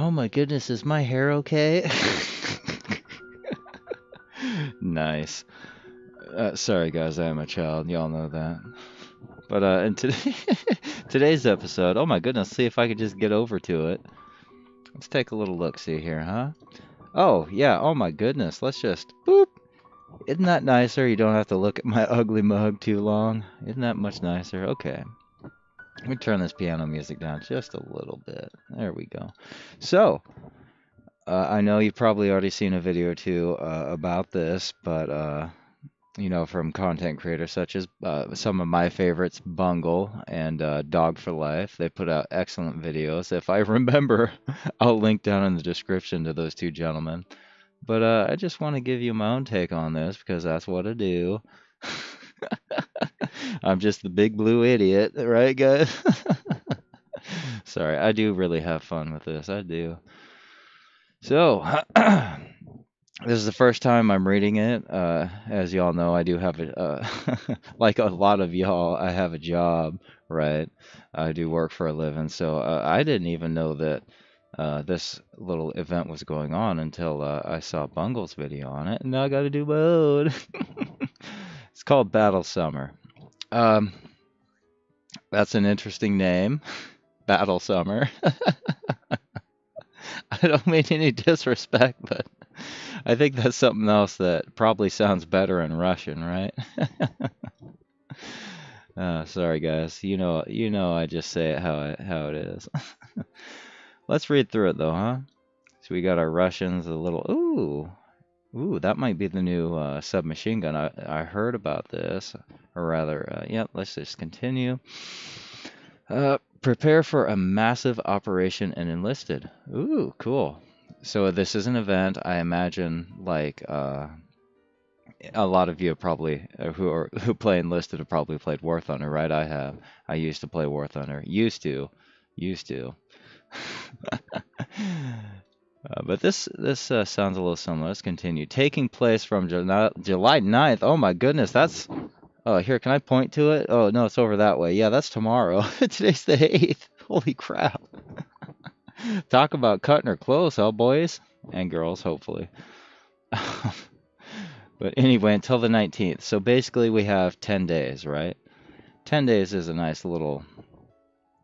Oh my goodness, is my hair okay? nice. Uh, sorry, guys, I am a child. Y'all know that. But uh, in today, today's episode, oh my goodness, see if I could just get over to it. Let's take a little look see here, huh? Oh, yeah, oh my goodness, let's just, boop. Isn't that nicer? You don't have to look at my ugly mug too long. Isn't that much nicer? Okay. Let me turn this piano music down just a little bit. There we go. So, uh, I know you've probably already seen a video or two uh, about this, but uh, you know, from content creators such as uh, some of my favorites, Bungle and uh, DawgIVLife. They put out excellent videos. If I remember, I'll link down in the description to those two gentlemen. But uh, I just want to give you my own take on this because that's what I do. I'm just the big blue idiot, right, guys? Sorry, I do really have fun with this. I do. So, this is the first time I'm reading it. Uh, as y'all know, I do have a, uh, like a lot of y'all, I have a job, right? I do work for a living. So, uh, I didn't even know that uh, this little event was going on until uh, I saw Bungle's video on it, and now I got to do own. It's called Battle Summer. Um, that's an interesting name, Battle Summer. I don't mean any disrespect, but I think that's something else that probably sounds better in Russian, right? uh, sorry, guys. You know, you know, I just say it how it, how it is. Let's read through it though, huh? So we got our Russians, a little. Ooh, ooh, that might be the new uh, submachine gun. I I heard about this, or rather, uh, yeah. Let's just continue. Uh, prepare for a massive operation and enlisted. Ooh, cool. So this is an event. I imagine like uh, a lot of you probably uh, who are who play enlisted have probably played War Thunder, right? I have. I used to play War Thunder. Used to, used to. Uh, but this this uh, sounds a little similar. Let's continue. Taking place from July, July 9th. Oh my goodness, that's. Oh, here, can I point to it? Oh, no, it's over that way. Yeah, that's tomorrow. Today's the 8th. Holy crap. Talk about cutting her close, huh, boys? And girls, hopefully. but anyway, until the 19th. So basically, we have 10 days, right? 10 days is a nice little,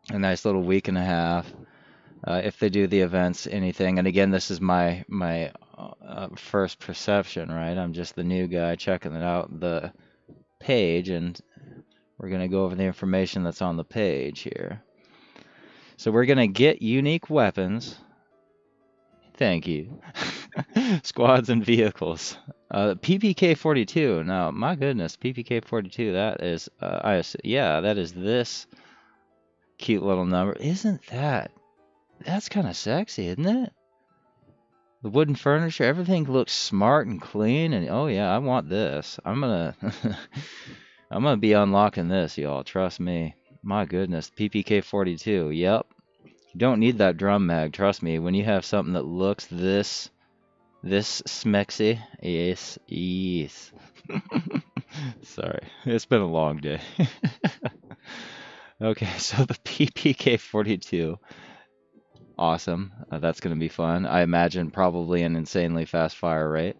a nice little week and a half uh, if they do the events, anything. And again, this is my my uh, first perception, right? I'm just the new guy checking it out the page, and we're gonna go over the information that's on the page here. So we're gonna get unique weapons. Thank you. Squads and vehicles. Uh, PPK 42. Now, my goodness, PPK 42. That is, uh, I yeah, that is this cute little number. Isn't that that's kind of sexy, isn't it? The wooden furniture, everything looks smart and clean, and oh yeah, I want this. I'm gonna, I'm gonna be unlocking this, y'all. Trust me. My goodness, PPK 42. Yep. You don't need that drum mag. Trust me. When you have something that looks this, this smexy, yes, yes. Sorry, it's been a long day. okay, so the PPK 42 Awesome. Uh, that's going to be fun. I imagine probably an insanely fast fire rate.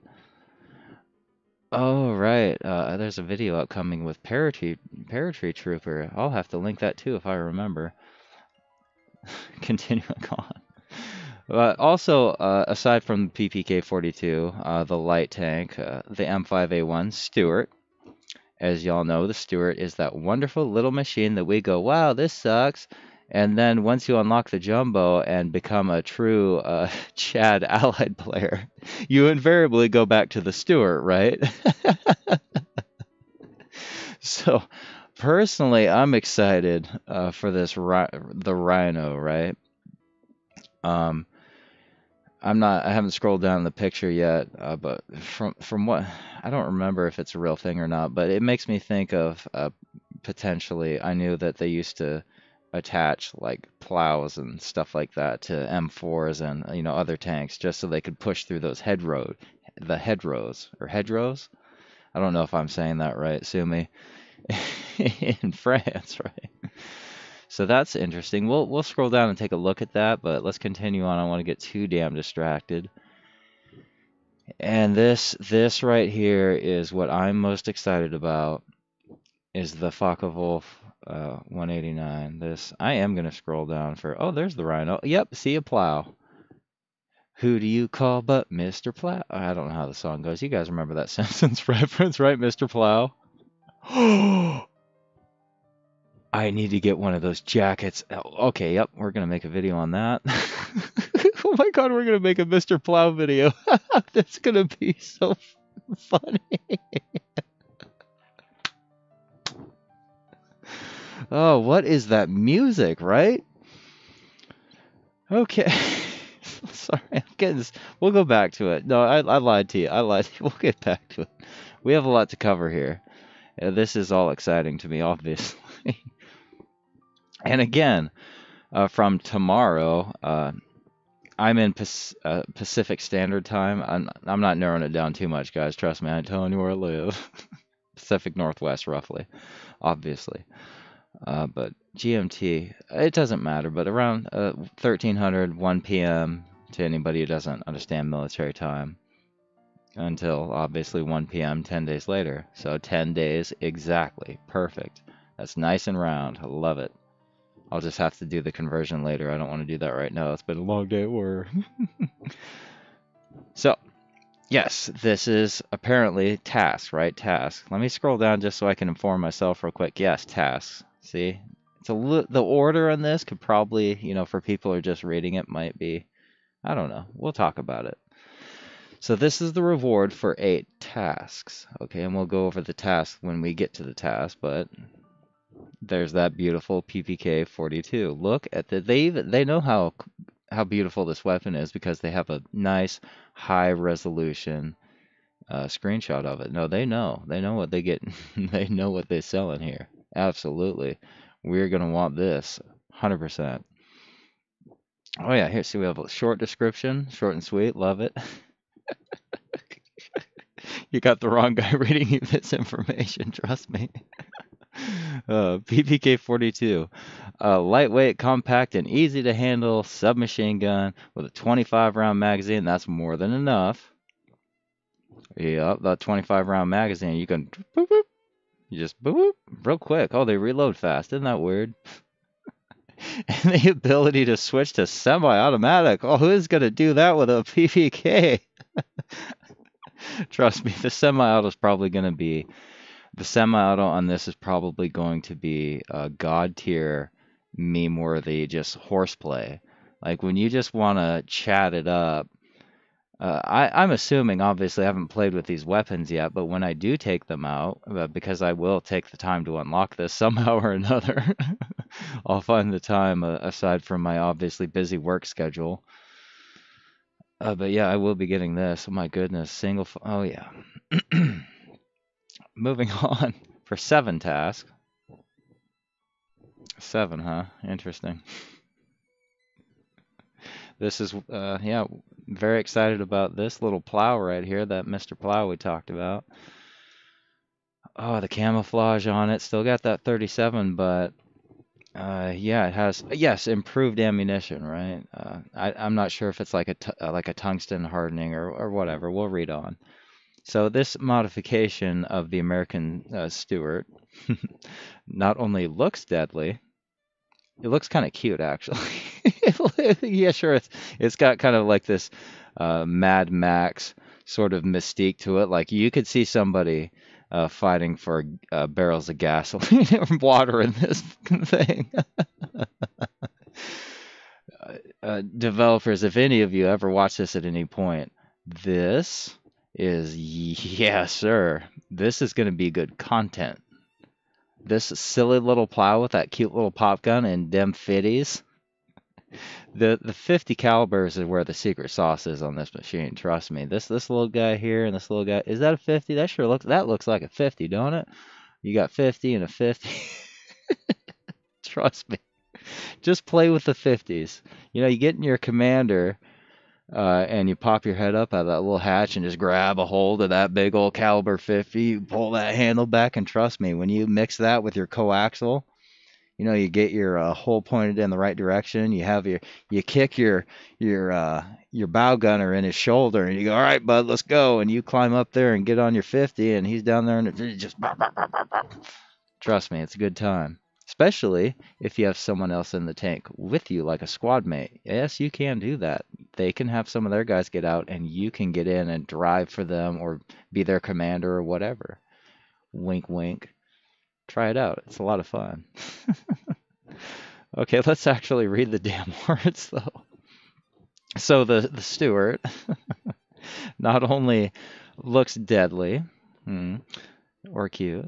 Oh, right. Uh, there's a video upcoming with Paratry, Trooper. I'll have to link that too if I remember. Continuing on. Uh, also, uh, aside from the PPK-42, uh, the light tank, uh, the M5A1 Stuart. As y'all know, the Stuart is that wonderful little machine that we go, wow, this sucks. And then once you unlock the jumbo and become a true uh, Chad allied player, you invariably go back to the Stuart, right? so personally, I'm excited uh, for this ri- the Rhino, right? Um, I'm not. I haven't scrolled down the picture yet, uh, but from from what I don't remember if it's a real thing or not. But it makes me think of uh, potentially. I knew that they used to attach like plows and stuff like that to M4s and you know other tanks just so they could push through those head road the hedgerows or hedgerows. I don't know if I'm saying that right. Sue me. in France, right? So that's interesting. We'll we'll scroll down and take a look at that, but let's continue on. I don't want to get too damn distracted. And this this right here is what I'm most excited about is the Focke-Wulf uh, 189. This I am gonna scroll down for. Oh, there's the Rhino. Yep, see a plow. Who do you call but Mr. Plow? I don't know how the song goes. You guys remember that Simpsons reference, right, Mr. Plow? I need to get one of those jackets. Oh, okay, yep, we're gonna make a video on that. oh my god, we're gonna make a Mr. Plow video. That's gonna be so funny. Oh, what is that music, right? Okay. Sorry, I'm getting this. We'll go back to it. No, I, I lied to you. I lied. We'll get back to it. We have a lot to cover here. Uh, this is all exciting to me, obviously. and again, uh, from tomorrow, uh, I'm in uh, Pacific Standard Time. I'm, I'm not narrowing it down too much, guys. Trust me, I'm telling you where I live. Pacific Northwest, roughly, obviously. Uh, but GMT, it doesn't matter, but around uh, 1300, 1 p.m. to anybody who doesn't understand military time until obviously 1 p.m. 10 days later. So 10 days exactly. Perfect. That's nice and round. I love it. I'll just have to do the conversion later. I don't want to do that right now. It's been a long day at work. so, yes, this is apparently task, right? Task. Let me scroll down just so I can inform myself real quick. Yes, tasks. See? It's a the order on this could probably, you know, for people who are just reading it might be I don't know. We'll talk about it. So this is the reward for eight tasks. Okay, and we'll go over the task when we get to the task, but there's that beautiful PPK 42. Look at the they they know how how beautiful this weapon is because they have a nice high resolution uh, screenshot of it. No, they know. They know what they get. they know what they sell in here. Absolutely. We're going to want this 100%. Oh yeah, here see we have a short description, short and sweet, love it. you got the wrong guy reading you this information, trust me. Uh, PPK 42, uh, lightweight, compact, and easy to handle submachine gun with a 25 round magazine. That's more than enough. Yep, that 25 round magazine, you can boop, boop, you just boop, real quick. Oh, they reload fast. Isn't that weird? and the ability to switch to semi-automatic. Oh, who's going to do that with a PPK? Trust me, the semi-auto is probably going to be the semi-auto on this is probably going to be a god tier meme worthy just horseplay. Like when you just want to chat it up uh, I, I'm assuming, obviously, I haven't played with these weapons yet, but when I do take them out, uh, because I will take the time to unlock this somehow or another, I'll find the time uh, aside from my obviously busy work schedule. Uh, but yeah, I will be getting this. Oh my goodness, single. Oh yeah. Moving on for seven tasks. Seven, huh? Interesting. This is, uh, yeah, very excited about this little plow right here, that Mr. Plow we talked about. Oh, the camouflage on it. Still got that 37, but uh, yeah, it has yes improved ammunition, right? Uh, I, I'm not sure if it's like a uh, like a tungsten hardening or or whatever. We'll read on. So this modification of the American uh, Stuart not only looks deadly, it looks kind of cute actually. yeah, sure. It's it's got kind of like this uh, Mad Max sort of mystique to it. Like you could see somebody uh, fighting for uh, barrels of gasoline or water in this thing. Uh, uh, developers, if any of you ever watch this at any point, this is yeah, sir. This is going to be good content. This silly little plow with that cute little pop gun and them fitties the the 50 calibers is where the secret sauce is on this machine. Trust me. This this little guy here and this little guy is that a 50? That sure looks that looks like a 50, don't it? You got 50 and a 50. Trust me. Just play with the 50s. You know, you get in your commander uh, and you pop your head up out of that little hatch and just grab a hold of that big old caliber 50. You pull that handle back, and trust me, when you mix that with your coaxial, You know, you get your uh, hole pointed in the right direction. You have your, you kick your your uh, your bow gunner in his shoulder, and you go, "All right, bud, let's go." And you climb up there and get on your 50, and he's down there, and it just trust me, it's a good time. Especially if you have someone else in the tank with you, like a squad mate. Yes, you can do that. They can have some of their guys get out, and you can get in and drive for them or be their commander or whatever. Wink, wink. Try it out. It's a lot of fun. okay, let's actually read the damn words, though. So the the Stuart not only looks deadly, hmm, or cute,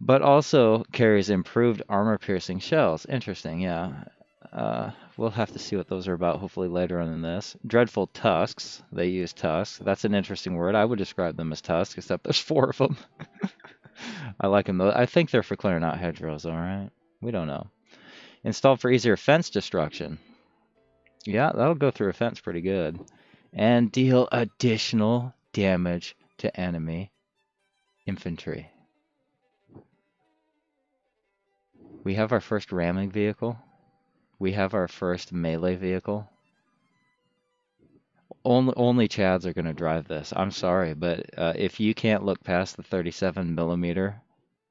but also carries improved armor-piercing shells. Interesting, yeah. Uh, we'll have to see what those are about hopefully later on in this. Dreadful tusks. They use tusks. That's an interesting word. I would describe them as tusks, except there's four of them. I like them. I think they're for clearing out hedgerows, alright? We don't know. Installed for easier fence destruction. Yeah, that'll go through a fence pretty good. And deal additional damage to enemy infantry. We have our first ramming vehicle. We have our first melee vehicle. Only, only Chads are going to drive this. I'm sorry, but uh, if you can't look past the 37 millimeter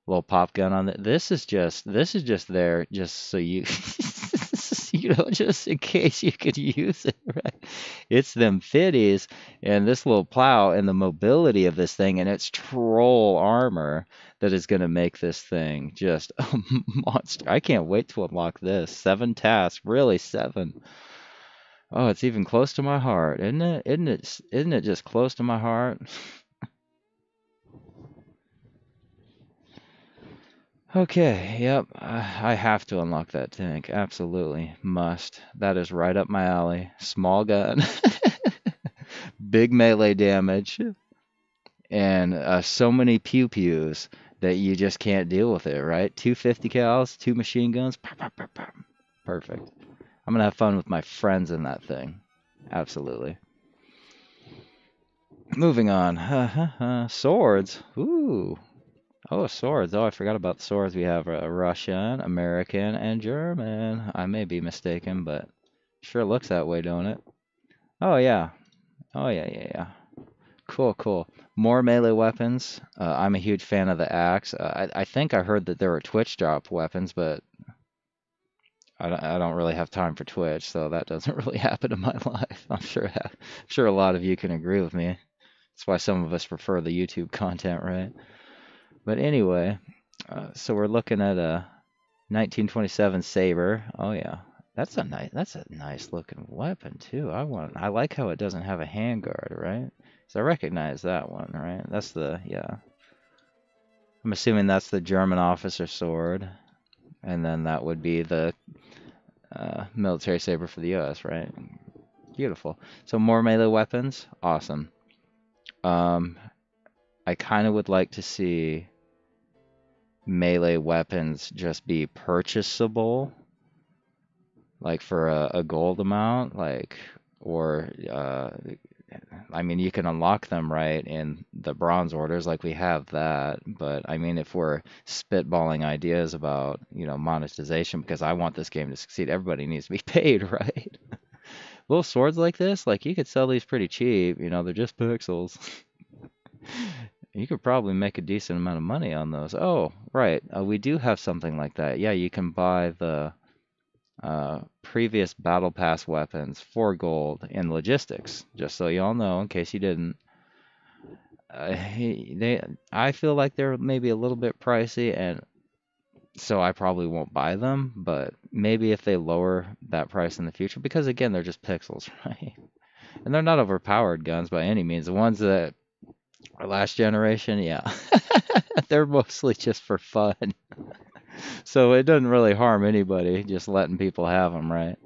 little pop gun on it, this is just this is just there just so you you know just in case you could use it. Right? It's them fitties and this little plow and the mobility of this thing and its troll armor that is going to make this thing just a monster. I can't wait to unlock this. Seven tasks, really seven. Oh, it's even close to my heart, isn't it? Isn't it? Isn't it just close to my heart? Okay, yep. I have to unlock that tank. Absolutely, must. That is right up my alley. Small gun, big melee damage, and uh, so many pew pews that you just can't deal with it. Right? 250 cals, two machine guns. Perfect. I'm gonna have fun with my friends in that thing. Absolutely. Moving on. swords. Ooh. Oh, swords. Oh, I forgot about swords. We have a Russian, American, and German. I may be mistaken, but sure looks that way, don't it? Oh, yeah. Oh, yeah, yeah, yeah. Cool, cool. More melee weapons. Uh, I'm a huge fan of the axe. Uh, I, I think I heard that there were Twitch drop weapons, but I don't, I don't really have time for Twitch, so that doesn't really happen in my life. I'm sure I'm sure a lot of you can agree with me. That's why some of us prefer the YouTube content, right? But anyway, uh, so we're looking at a 1927 saber. Oh yeah, that's a nice that's a nice looking weapon too. I want I like how it doesn't have a handguard, right? So I recognize that one, right? That's the yeah. I'm assuming that's the German officer sword, and then that would be the uh, military saber for the U.S., right? Beautiful. So more melee weapons, awesome. Um, I kind of would like to see melee weapons just be purchasable, like for a, a gold amount, like or uh, I mean, you can unlock them right in the bronze orders, like we have that. But I mean, if we're spitballing ideas about you know monetization, because I want this game to succeed, everybody needs to be paid, right? Little swords like this, like you could sell these pretty cheap. You know, they're just pixels. you could probably make a decent amount of money on those. Oh, right, uh, we do have something like that. Yeah, you can buy the uh, previous battle pass weapons for gold in logistics. Just so you all know, in case you didn't. Uh, they, I feel like they're maybe a little bit pricey, and so I probably won't buy them. But maybe if they lower that price in the future, because again, they're just pixels, right? And they're not overpowered guns by any means. The ones that are last generation, yeah, they're mostly just for fun so it doesn't really harm anybody just letting people have them, right?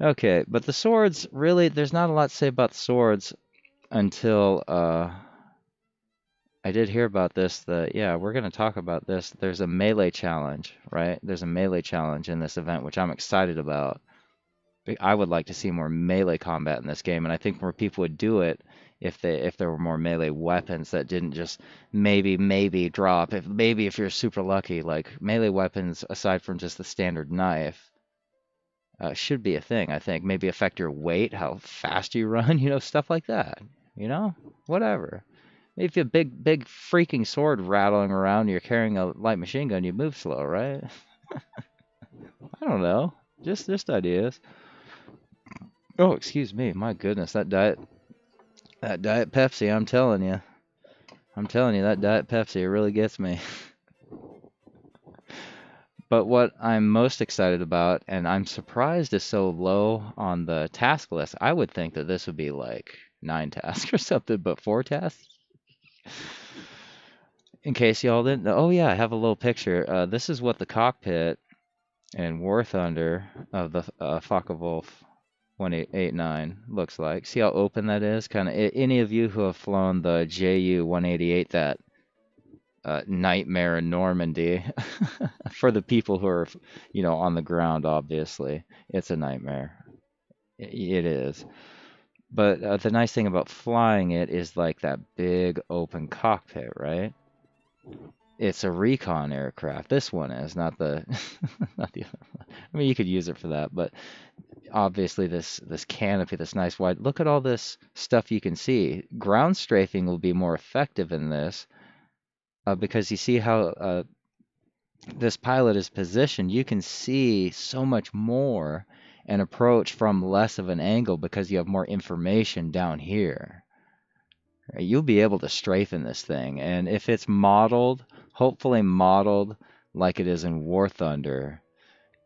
Okay, but the swords really there's not a lot to say about the swords until uh I did hear about this that yeah, we're going to talk about this. There's a melee challenge, right? There's a melee challenge in this event which I'm excited about. I would like to see more melee combat in this game, and I think more people would do it if they if there were more melee weapons that didn't just maybe maybe drop. If maybe if you're super lucky, like melee weapons aside from just the standard knife, uh, should be a thing. I think maybe affect your weight, how fast you run, you know, stuff like that. You know, whatever. Maybe if you have a big big freaking sword rattling around, you're carrying a light machine gun, you move slow, right? I don't know. Just just ideas. Oh, excuse me. My goodness, that diet that diet Pepsi, I'm telling you. I'm telling you that diet Pepsi really gets me. but what I'm most excited about and I'm surprised is so low on the task list. I would think that this would be like 9 tasks or something, but 4 tasks. In case y'all didn't know, oh yeah, I have a little picture. Uh, this is what the cockpit and War Thunder of the uh, Focke-Wulf 1889 looks like. See how open that is? Kind of any of you who have flown the JU 188, that uh, nightmare in Normandy, for the people who are, you know, on the ground, obviously, it's a nightmare. It is. But uh, the nice thing about flying it is like that big open cockpit, right? It's a recon aircraft. This one is not the, not the. I mean, you could use it for that, but obviously this this canopy, this nice wide. Look at all this stuff you can see. Ground strafing will be more effective in this uh, because you see how uh, this pilot is positioned. You can see so much more and approach from less of an angle because you have more information down here. You'll be able to strafe in this thing, and if it's modeled, hopefully modeled like it is in War Thunder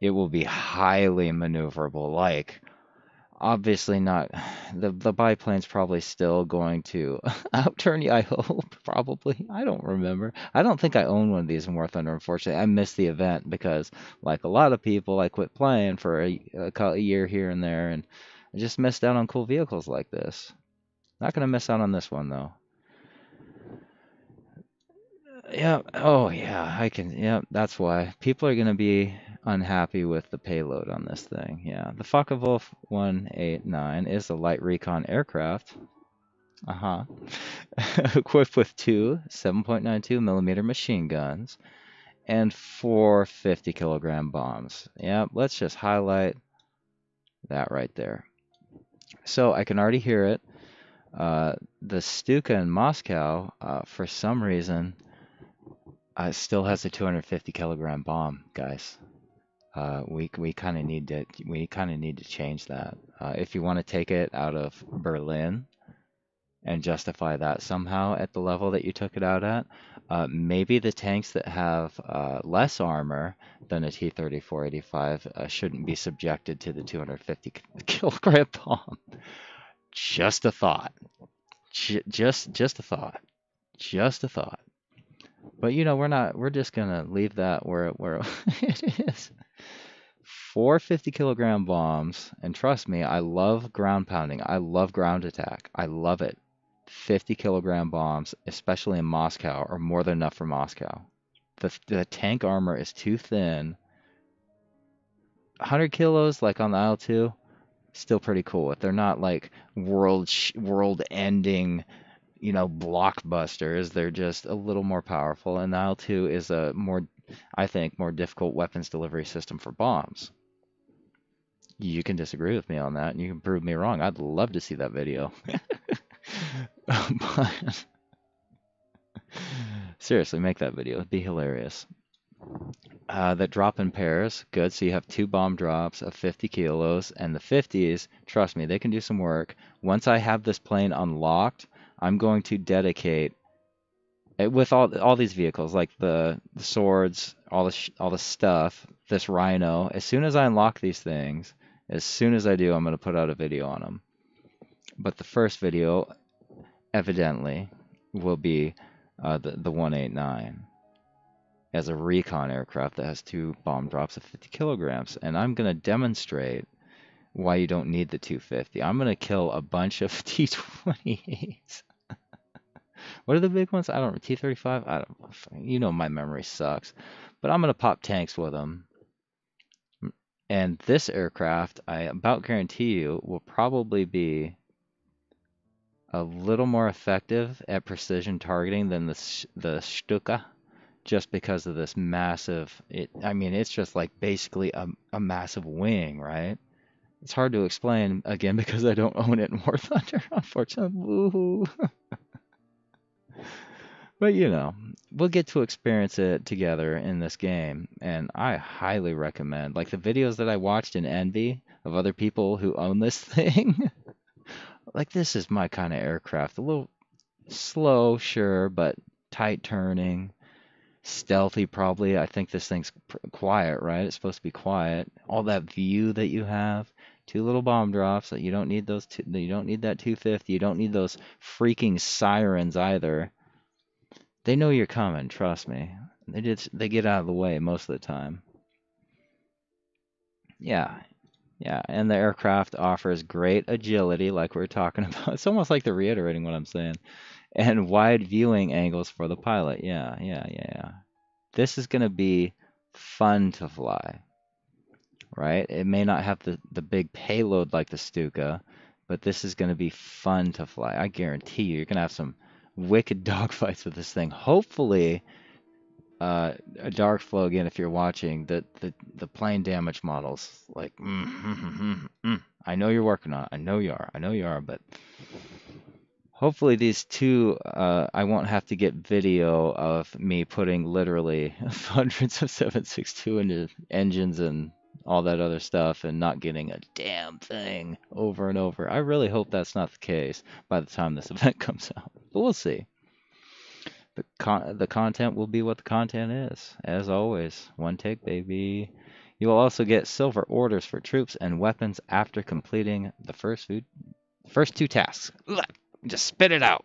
it will be highly maneuverable. Like, obviously not. The the biplane's probably still going to outturn you. I hope probably. I don't remember. I don't think I own one of these in War Thunder. Unfortunately, I missed the event because, like a lot of people, I quit playing for a, a, year here and there, and I just missed out on cool vehicles like this. Not gonna miss out on this one though. Yeah. Oh, yeah. I can. Yeah. That's why people are gonna be unhappy with the payload on this thing. Yeah, the Focke-Wulf 189 is a light recon aircraft. Uh-huh. Equipped with two 7.92 millimeter machine guns and four 50 kilogram bombs. Yeah, let's just highlight that right there. So I can already hear it. Uh, the Stuka in Moscow, uh, for some reason, uh, still has a 250 kilogram bomb, guys. Uh, we we kind of need to we kind of need to change that. Uh, if you want to take it out of Berlin and justify that somehow at the level that you took it out at, uh, maybe the tanks that have uh, less armor than a T-34-85 uh, shouldn't be subjected to the 250 kilogram bomb. Just a thought. J just just a thought. Just a thought. But you know, we're not. We're just gonna leave that where where it is. Four 50 kilogram bombs, and trust me, I love ground pounding. I love ground attack. I love it. 50 kilogram bombs, especially in Moscow, are more than enough for Moscow. The, the tank armor is too thin. 100 kilos, like on the IL-2, still pretty cool. If they're not like world world ending you know, blockbusters. They're just a little more powerful, and the IL-2 is a more, I think, more difficult weapons delivery system for bombs. You can disagree with me on that, and you can prove me wrong. I'd love to see that video. but seriously, make that video. It'd be hilarious. Uh, that drop in pairs, good. So you have two bomb drops of 50 kilos, and the 50s, trust me, they can do some work. Once I have this plane unlocked, I'm going to dedicate eh, with all all these vehicles like the, the swords, all the all the stuff, this rhino. As soon as I unlock these things, as soon as I do, I'm going to put out a video on them. But the first video, evidently, will be uh, the the 189 as a recon aircraft that has two bomb drops of 50 kilograms, and I'm going to demonstrate why you don't need the 250. I'm going to kill a bunch of T-28s. What are the big ones? I don't know. T-35? I don't You know my memory sucks. But I'm going to pop tanks with them. And this aircraft, I about guarantee you, will probably be a little more effective at precision targeting than the the Stuka, just because of this massive. It, I mean, it's just like basically a, a massive wing, right? It's hard to explain again because I don't own it in War Thunder, unfortunately. But you know, we'll get to experience it together in this game, and I highly recommend. Like the videos that I watched in Envy of other people who own this thing. like this is my kind of aircraft. A little slow, sure, but tight turning, stealthy probably. I think this thing's quiet, right? It's supposed to be quiet. All that view that you have, two little bomb drops. That you don't need those. Two, you don't need that 250. You don't need those freaking sirens either. They know you're coming. Trust me. They just they get out of the way most of the time. Yeah, yeah, and the aircraft offers great agility, like we are talking about. It's almost like they're reiterating what I'm saying. And wide viewing angles for the pilot. Yeah, yeah, yeah, yeah. This is going to be fun to fly, right? It may not have the, the big payload like the Stuka, but this is going to be fun to fly. I guarantee you, you're going to have some wicked dogfights with this thing. Hopefully, uh, a Darkflow again if you're watching the the, the plane damage models like mm, mm, mm, mm, i know you're working on it i know you are i know you are but hopefully these two uh, i won't have to get video of me putting literally hundreds of 762 into engines and all that other stuff and not getting a damn thing over and over i really hope that's not the case by the time this event comes out but we'll see the con- the content will be what the content is, as always. One take, baby. You will also get silver orders for troops and weapons after completing the first food, first two tasks. Ugh, just spit it out.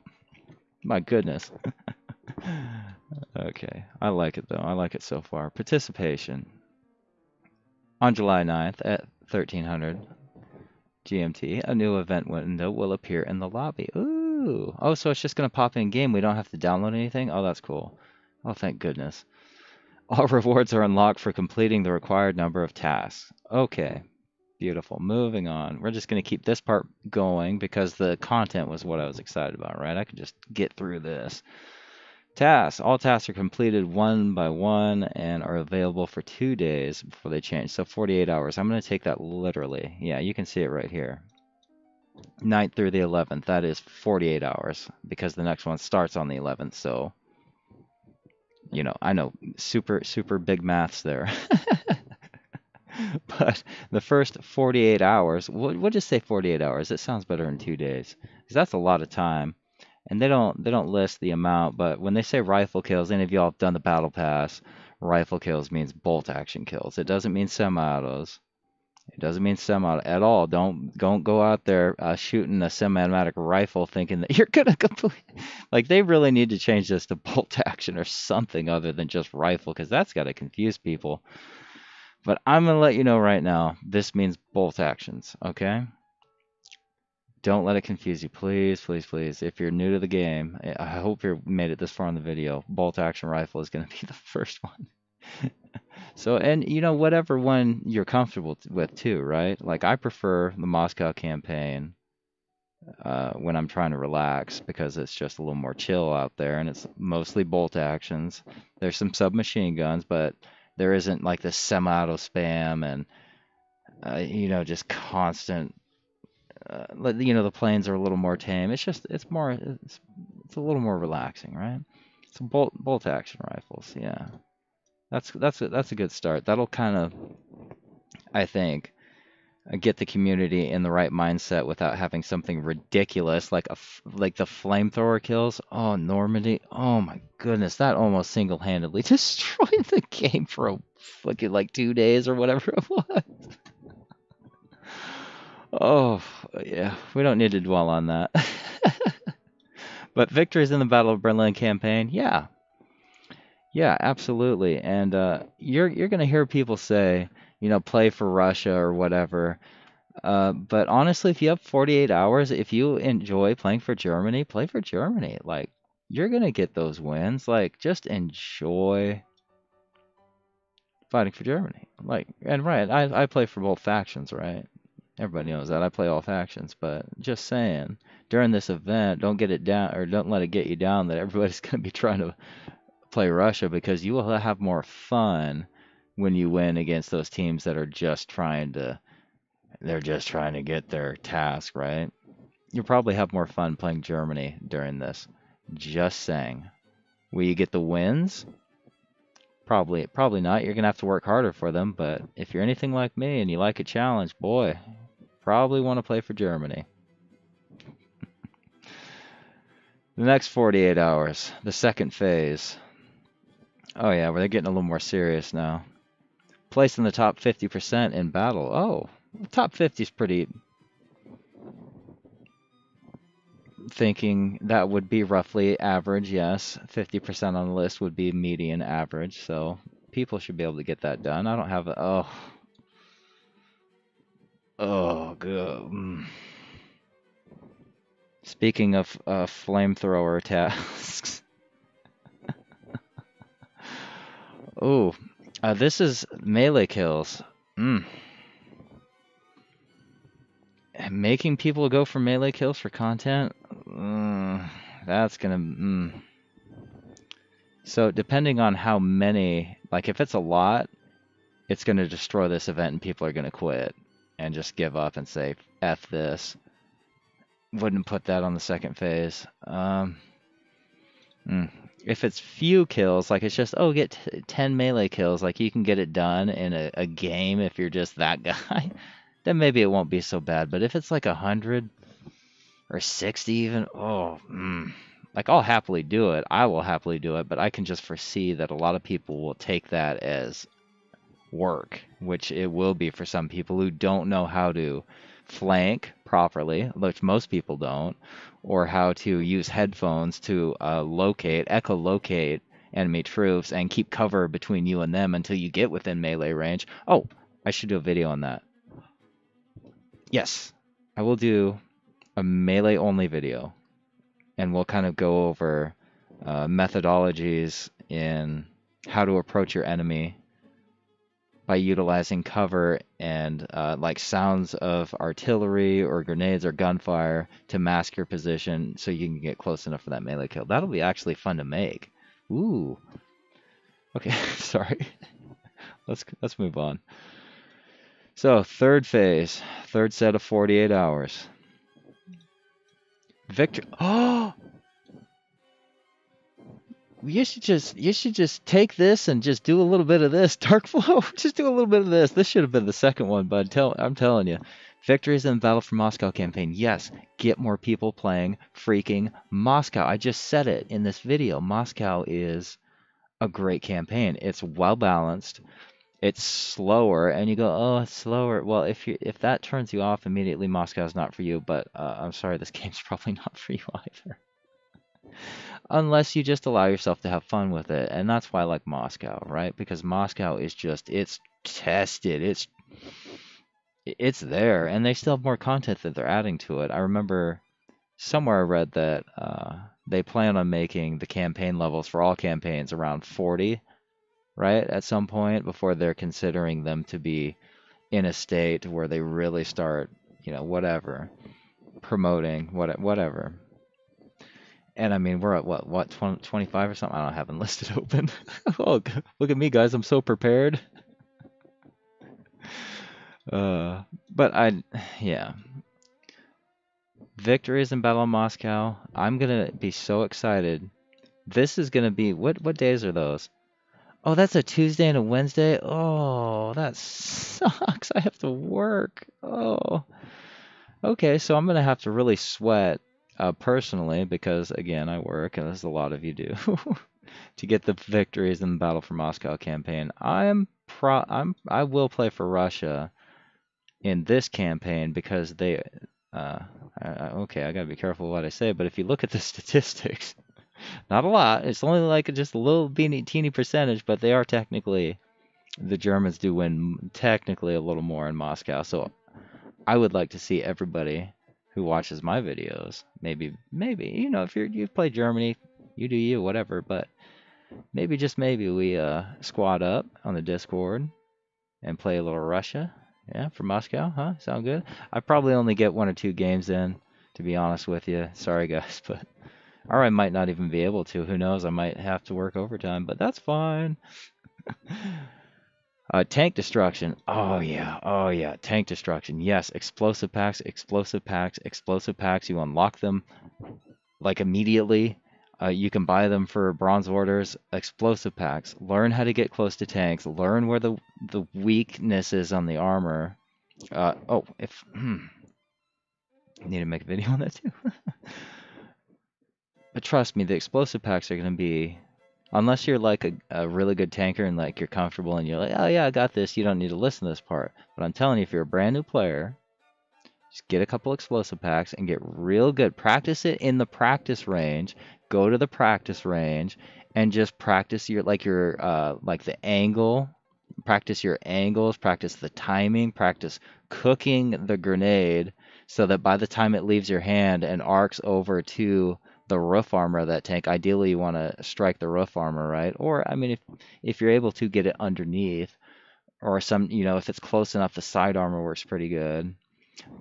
My goodness. okay, I like it though. I like it so far. Participation on July 9th at 1300 GMT, a new event window will appear in the lobby. Ooh. Oh, so it's just going to pop in game. We don't have to download anything? Oh, that's cool. Oh, thank goodness. All rewards are unlocked for completing the required number of tasks. Okay. Beautiful. Moving on. We're just going to keep this part going because the content was what I was excited about, right? I could just get through this. Tasks. All tasks are completed one by one and are available for two days before they change. So 48 hours. I'm going to take that literally. Yeah, you can see it right here. 9th through the 11th. That is 48 hours because the next one starts on the 11th. So, you know, I know super, super big maths there. but the first 48 hours, we'll, we'll just say 48 hours. It sounds better in two days because that's a lot of time. And they don't they don't list the amount, but when they say rifle kills, any of y'all have done the battle pass, rifle kills means bolt action kills. It doesn't mean semi-autos. It doesn't mean semi at all. Don't don't go out there uh, shooting a semi-automatic rifle thinking that you're gonna complete. Like they really need to change this to bolt action or something other than just rifle, because that's got to confuse people. But I'm gonna let you know right now. This means bolt actions. Okay. Don't let it confuse you, please, please, please. If you're new to the game, I hope you made it this far in the video. Bolt action rifle is gonna be the first one. So, and you know, whatever one you're comfortable with too, right? Like I prefer the Moscow campaign uh, when I'm trying to relax because it's just a little more chill out there and it's mostly bolt actions. There's some submachine guns, but there isn't like the semi-auto spam and uh, you know just constant. Uh, you know the planes are a little more tame. It's just it's more it's, it's a little more relaxing, right? So bolt bolt action rifles, yeah. That's that's a, that's a good start. That'll kind of, I think, uh, get the community in the right mindset without having something ridiculous like a like the flamethrower kills. Oh, Normandy. Oh my goodness, that almost single-handedly destroyed the game for a fucking like two days or whatever it was. Oh yeah, we don't need to dwell on that. but victories in the Battle of Berlin campaign, yeah, yeah, absolutely. And uh, you're you're gonna hear people say, you know, play for Russia or whatever. Uh, but honestly, if you have 48 hours, if you enjoy playing for Germany, play for Germany. Like you're gonna get those wins. Like just enjoy fighting for Germany. Like, and right, I I play for both factions, right? Everybody knows that I play all factions, but just saying, during this event, don't get it down or don't let it get you down that everybody's going to be trying to play Russia because you will have more fun when you win against those teams that are just trying to they're just trying to get their task, right? You'll probably have more fun playing Germany during this. Just saying. Will you get the wins? Probably probably not. You're going to have to work harder for them, but if you're anything like me and you like a challenge, boy, probably want to play for Germany. the next 48 hours, the second phase. Oh yeah, where they're getting a little more serious now. Place in the top 50% in battle. Oh, top 50 is pretty. Thinking that would be roughly average, yes. 50% on the list would be median average, so people should be able to get that done. I don't have a. Oh. Oh, good. Mm. Speaking of uh, flamethrower tasks. oh, uh, this is melee kills. Mm. Making people go for melee kills for content, mm, that's gonna. Mm. So depending on how many, like if it's a lot, it's gonna destroy this event and people are gonna quit and just give up and say f this. Wouldn't put that on the second phase. Um, mm if it's few kills, like it's just oh get ten melee kills, like you can get it done in a, a game if you're just that guy, then maybe it won't be so bad. But if it's like a hundred or sixty even, oh, mm, like I'll happily do it. I will happily do it, but I can just foresee that a lot of people will take that as work, which it will be for some people who don't know how to flank properly, which most people don't, or how to use headphones to uh, locate, echolocate enemy troops and keep cover between you and them until you get within melee range. Oh, I should do a video on that. Yes, I will do a melee only video and we'll kind of go over uh, methodologies in how to approach your enemy by utilizing cover and uh, like sounds of artillery or grenades or gunfire to mask your position so you can get close enough for that melee kill. That'll be actually fun to make. Ooh. Okay, sorry. let's let's move on. So, third phase, third set of 48 hours. Victor. Oh, you should just you should just take this and just do a little bit of this Darkflow. Just do a little bit of this. This should have been the second one but tell i'm telling you. Victories in the battle for moscow campaign. Yes get more people playing freaking moscow. I just said it in this video. Moscow is a great campaign. It's well balanced. It's slower and you go oh it's slower. Well if you if that turns you off immediately moscow's not for you but uh, i'm sorry this game's probably not for you either unless you just allow yourself to have fun with it. And that's why I like Moscow, right? Because Moscow is just it's tested. It's it's there and they still have more content that they're adding to it. I remember somewhere I read that uh, they plan on making the campaign levels for all campaigns around 40, right? At some point before they're considering them to be in a state where they really start, you know, whatever, promoting what whatever and I mean, we're at what, what, 20, 25 or something? I don't have listed open. oh, look at me, guys. I'm so prepared. Uh, but I, yeah. Victories in Battle of Moscow. I'm gonna be so excited. This is gonna be what? What days are those? Oh, that's a Tuesday and a Wednesday. Oh, that sucks. I have to work. Oh. Okay, so I'm gonna have to really sweat uh, personally, because again, I work, and as a lot of you do, to get the victories in the Battle for Moscow campaign. I am pro. I'm. I will play for Russia in this campaign because they. Uh, I, okay, I gotta be careful what I say, but if you look at the statistics, not a lot. It's only like just a little teeny, teeny percentage, but they are technically. The Germans do win technically a little more in Moscow, so I would like to see everybody who watches my videos. Maybe, maybe you know, if you're you play Germany, you do you, whatever. But maybe just maybe we uh, squad up on the Discord and play a little Russia. Yeah, for Moscow, huh? Sound good? I probably only get one or two games in, to be honest with you. Sorry, guys, but or I might not even be able to. Who knows? I might have to work overtime, but that's fine. uh, tank destruction. Oh yeah, oh yeah, tank destruction. Yes, explosive packs, explosive packs, explosive packs. You unlock them like immediately. Uh, you can buy them for bronze orders, explosive packs. Learn how to get close to tanks. Learn where the the weakness is on the armor. Uh, oh, if hmm, need to make a video on that too. but trust me, the explosive packs are going to be, unless you're like a, a really good tanker and like you're comfortable and you're like, oh yeah, I got this. You don't need to listen to this part. But I'm telling you, if you're a brand new player, just get a couple explosive packs and get real good. Practice it in the practice range go to the practice range and just practice your like your uh, like the angle practice your angles practice the timing practice cooking the grenade so that by the time it leaves your hand and arcs over to the roof armor of that tank ideally you want to strike the roof armor right or i mean if if you're able to get it underneath or some you know if it's close enough the side armor works pretty good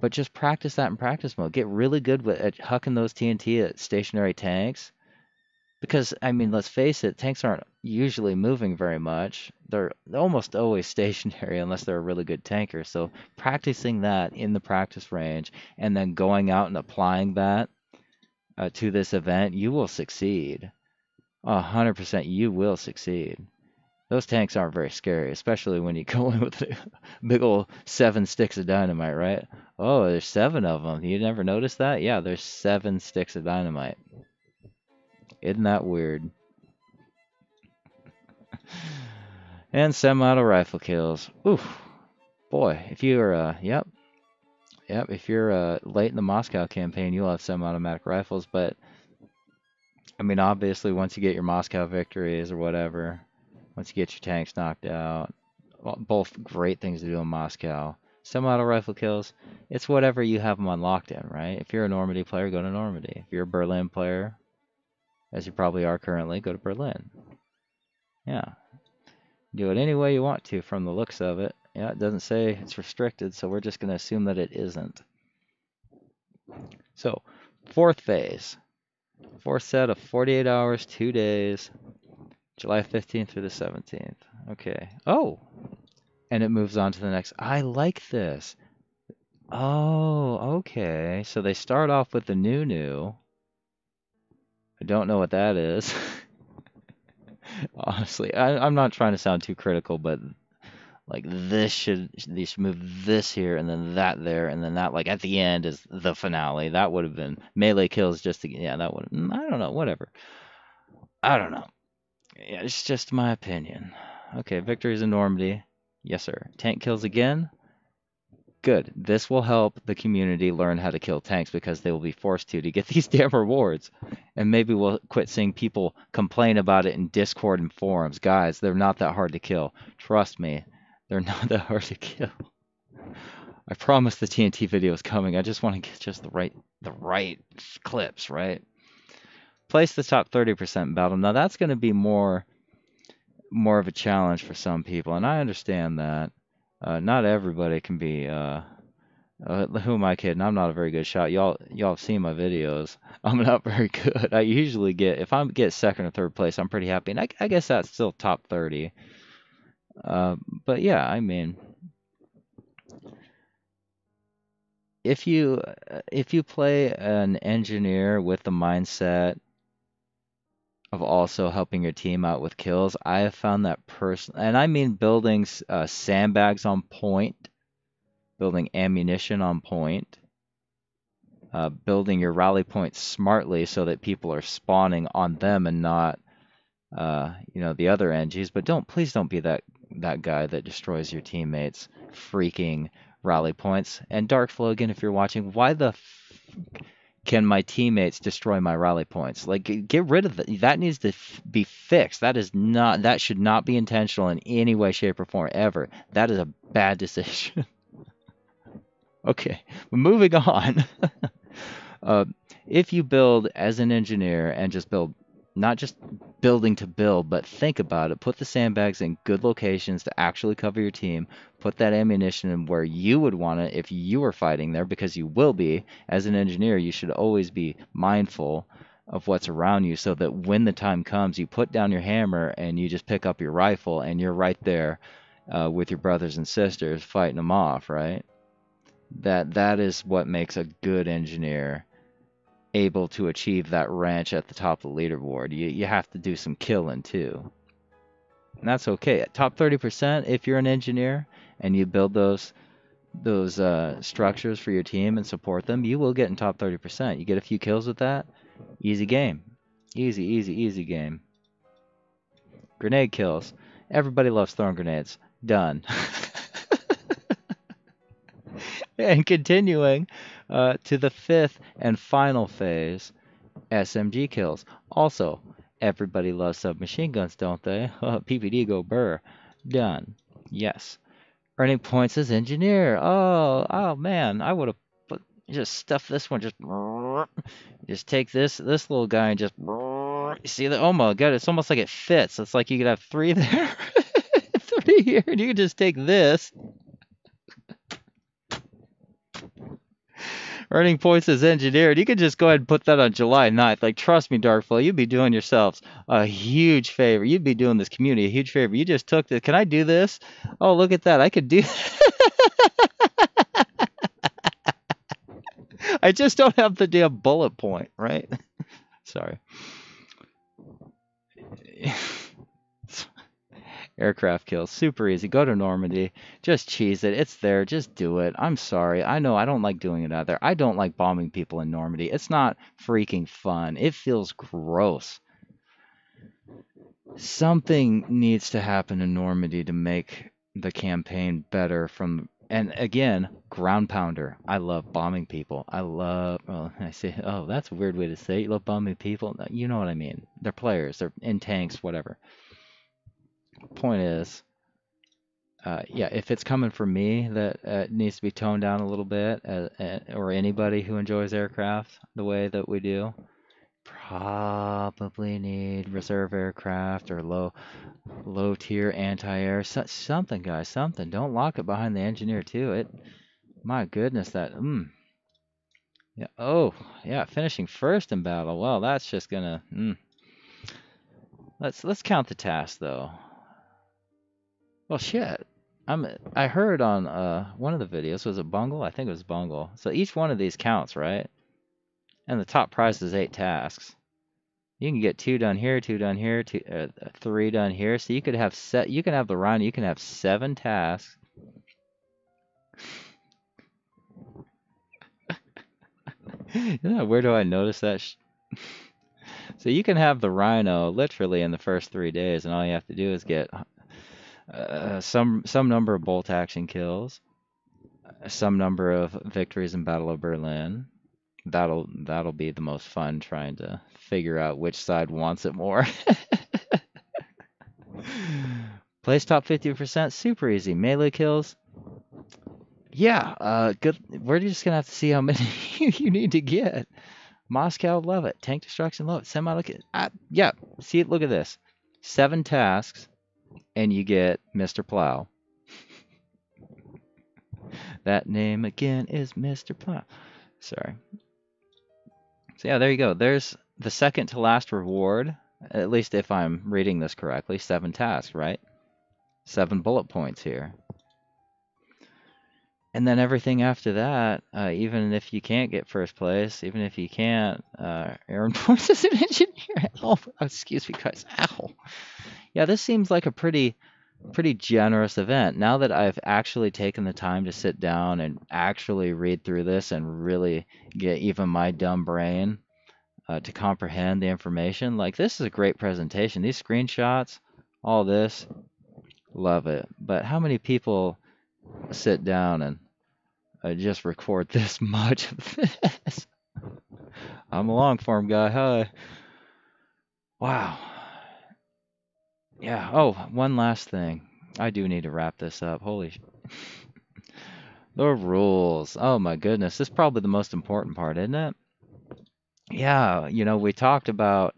but just practice that in practice mode get really good with at hucking those tnt at stationary tanks because, I mean, let's face it, tanks aren't usually moving very much. They're almost always stationary unless they're a really good tanker. So practicing that in the practice range and then going out and applying that uh, to this event, you will succeed. A hundred percent, you will succeed. Those tanks aren't very scary, especially when you go in with big old seven sticks of dynamite, right? Oh, there's seven of them. You never noticed that? Yeah, there's seven sticks of dynamite. Isn't that weird? and semi-auto rifle kills. Oof. Boy, if you're, uh, yep. Yep, if you're uh, late in the Moscow campaign, you'll have semi-automatic rifles, but I mean, obviously, once you get your Moscow victories or whatever, once you get your tanks knocked out, both great things to do in Moscow. Semi-auto rifle kills, it's whatever you have them unlocked in, right? If you're a Normandy player, go to Normandy. If you're a Berlin player, as you probably are currently, go to Berlin. Yeah. Do it any way you want to from the looks of it. Yeah, it doesn't say it's restricted, so we're just going to assume that it isn't. So, fourth phase. Fourth set of 48 hours, two days, July 15th through the 17th. Okay. Oh! And it moves on to the next. I like this. Oh, okay. So they start off with the new new. I don't know what that is. Honestly, I, I'm not trying to sound too critical, but like this should they should move this here and then that there and then that like at the end is the finale. That would have been melee kills just to yeah that would mm, I don't know whatever. I don't know. Yeah, it's just my opinion. Okay, victories in Normandy. Yes, sir. Tank kills again. Good. This will help the community learn how to kill tanks because they will be forced to to get these damn rewards. And maybe we'll quit seeing people complain about it in Discord and forums. Guys, they're not that hard to kill. Trust me, they're not that hard to kill. I promise the TNT video is coming. I just want to get just the right the right clips, right? Place the top 30% battle. Now that's going to be more more of a challenge for some people, and I understand that. Uh, not everybody can be. Uh, uh, who am I kidding? I'm not a very good shot. Y'all, y'all have seen my videos. I'm not very good. I usually get if I get second or third place, I'm pretty happy, and I, I guess that's still top 30. Uh, but yeah, I mean, if you if you play an engineer with the mindset of also helping your team out with kills. I have found that person, and I mean building uh, sandbags on point, building ammunition on point, uh, building your rally points smartly so that people are spawning on them and not, uh, you know, the other NGs. But don't, please don't be that that guy that destroys your teammates, freaking rally points. And Darkflow again, if you're watching, why the can my teammates destroy my rally points? Like, get rid of that. That needs to be fixed. That is not. That should not be intentional in any way, shape, or form ever. That is a bad decision. okay, moving on. uh, if you build as an engineer and just build not just building to build, but think about it. Put the sandbags in good locations to actually cover your team. Put that ammunition in where you would want it if you were fighting there, because you will be. As an engineer, you should always be mindful of what's around you so that when the time comes, you put down your hammer and you just pick up your rifle and you're right there uh, with your brothers and sisters fighting them off, right? That that is what makes a good engineer able to achieve that ranch at the top of the leaderboard. You you have to do some killing too. And that's okay. At top 30%, if you're an engineer and you build those those uh, structures for your team and support them, you will get in top 30%. You get a few kills with that, easy game. Easy, easy, easy game. Grenade kills. Everybody loves throwing grenades. Done. and continuing uh, to the fifth and final phase, SMG kills. Also, everybody loves submachine guns, don't they? PPD go burr. Done. Yes. Earning points as engineer. Oh, oh man, I would have just stuff this one. Just just take this this little guy and just you see the oh my god, it's almost like it fits. It's like you could have three there, three here, and you could just take this earning points as engineered. You could just go ahead and put that on July 9th. Like, trust me, Darkflow, you'd be doing yourselves a huge favor. You'd be doing this community a huge favor. You just took this. Can I do this? Oh, look at that. I could do. I just don't have the damn bullet point, right? Sorry aircraft kills. Super easy. Go to Normandy. Just cheese it. It's there. Just do it. I'm sorry. I know I don't like doing it either. I don't like bombing people in Normandy. It's not freaking fun. It feels gross. Something needs to happen in Normandy to make the campaign better from and again, ground pounder. I love bombing people. I love. Well, I say, oh, that's a weird way to say. It. You love bombing people. You know what I mean? They're players. They're in tanks, whatever point is, uh, yeah, if it's coming from me, that uh, needs to be toned down a little bit, uh, uh, or anybody who enjoys aircraft the way that we do, probably need reserve aircraft or low, low tier anti-air, so, something, guys, something. Don't lock it behind the engineer too. It, my goodness, that, mm, yeah, oh, yeah, finishing first in battle. Well, that's just gonna, mm. Let's let's count the task though. Well, shit. I'm. I heard on uh one of the videos was it Bungle? I think it was Bungle. So each one of these counts, right? And the top prize is eight tasks. You can get two done here, two done here, two, uh, three done here. So you could have set. You can have the rhino. You can have seven tasks. yeah, where do I notice that? so you can have the rhino literally in the first three days, and all you have to do is get uh, some some number of bolt action kills, some number of victories in Battle of Berlin. That'll that'll be the most fun trying to figure out which side wants it more. Place top 50%, super easy. Melee kills. Yeah, uh, good. We're just gonna have to see how many you need to get. Moscow, love it. Tank destruction, love it. Semi, look at. Uh, yeah, see it. Look at this. Seven tasks and you get Mr. Plow. that name again is Mr. Plow. Sorry. So yeah, there you go. There's the second to last reward, at least if I'm reading this correctly, seven tasks, right? Seven bullet points here. And then everything after that, uh, even if you can't get first place, even if you can't uh, earn points as an engineer, oh, excuse me, guys, ow. Yeah, this seems like a pretty pretty generous event. Now that I've actually taken the time to sit down and actually read through this and really get even my dumb brain uh, to comprehend the information, like this is a great presentation. These screenshots, all this, love it. But how many people sit down and uh, just record this much of this? I'm a long form guy. Hi. Wow. Yeah. Oh, one last thing. I do need to wrap this up. Holy. The rules. Oh my goodness. This is probably the most important part, isn't it? Yeah. You know, we talked about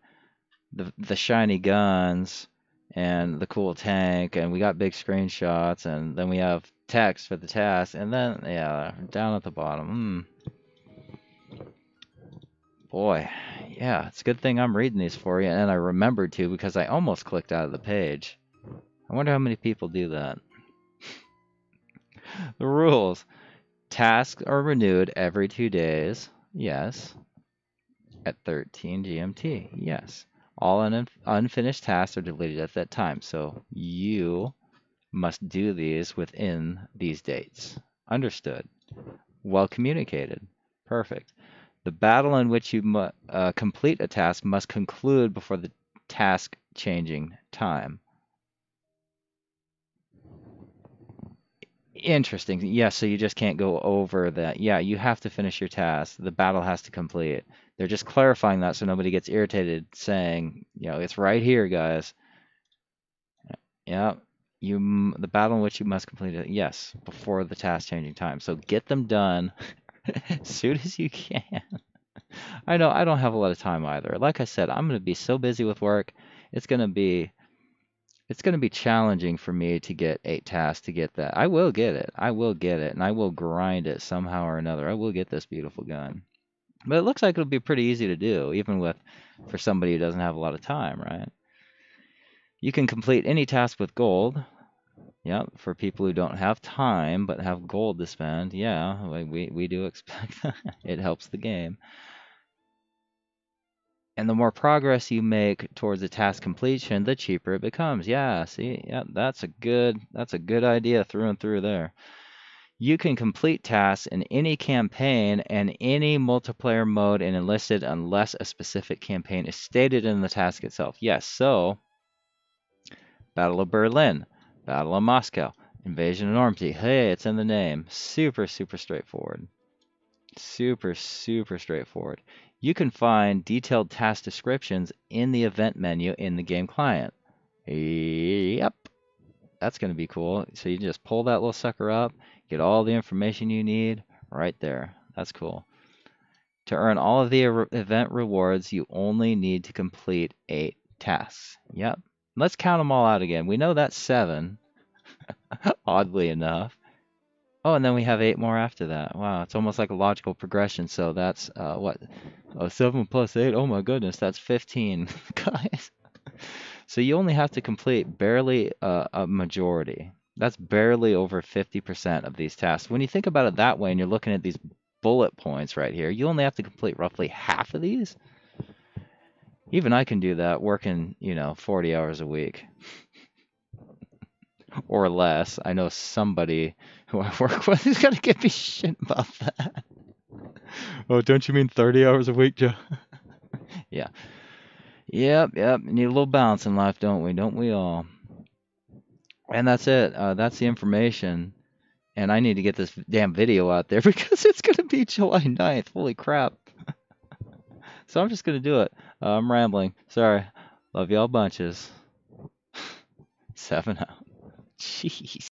the the shiny guns and the cool tank, and we got big screenshots, and then we have text for the task, and then yeah, down at the bottom. Hmm. Boy, yeah, it's a good thing I'm reading these for you, and I remembered to because I almost clicked out of the page. I wonder how many people do that. the rules. Tasks are renewed every two days. Yes. At 13 GMT. Yes. All un unfinished tasks are deleted at that time. So you must do these within these dates. Understood. Well communicated. Perfect. The battle in which you uh, complete a task must conclude before the task changing time. Interesting. Yeah, so you just can't go over that. Yeah, you have to finish your task. The battle has to complete. They're just clarifying that so nobody gets irritated saying, you know, it's right here, guys. Yeah, you the battle in which you must complete it. Yes, before the task changing time. So get them done as soon as you can. I know I don't have a lot of time either. Like I said, I'm going to be so busy with work. It's going to be it's going to be challenging for me to get eight tasks to get that. I will get it. I will get it, and I will grind it somehow or another. I will get this beautiful gun. But it looks like it'll be pretty easy to do, even with for somebody who doesn't have a lot of time, right? You can complete any task with gold. Yep, for people who don't have time but have gold to spend, yeah, we, we do expect that. it helps the game. And the more progress you make towards a task completion, the cheaper it becomes. Yeah, see, yeah, that's a good that's a good idea through and through there. You can complete tasks in any campaign and any multiplayer mode in enlisted unless a specific campaign is stated in the task itself. Yes, so Battle of Berlin, Battle of Moscow, Invasion of Normandy. Hey, it's in the name. Super, super straightforward. Super, super straightforward. You can find detailed task descriptions in the event menu in the game client. Yep. That's going to be cool. So you just pull that little sucker up, get all the information you need right there. That's cool. To earn all of the event rewards, you only need to complete eight tasks. Yep. Let's count them all out again. We know that's seven, oddly enough. Oh, and then we have eight more after that. Wow, it's almost like a logical progression. So that's uh, what? Oh, seven plus eight. Oh my goodness, that's 15, guys. So you only have to complete barely uh, a majority. That's barely over 50% of these tasks. When you think about it that way and you're looking at these bullet points right here, you only have to complete roughly half of these. Even I can do that working, you know, 40 hours a week or less. I know somebody who I work with is going to give me shit about that. oh, don't you mean 30 hours a week, Joe? yeah. Yep, yep. Need a little balance in life, don't we? Don't we all? And that's it. Uh, that's the information. And I need to get this damn video out there because it's going to be July 9th. Holy crap. So I'm just going to do it. Uh, I'm rambling. Sorry. Love y'all bunches. Seven out. Jeez.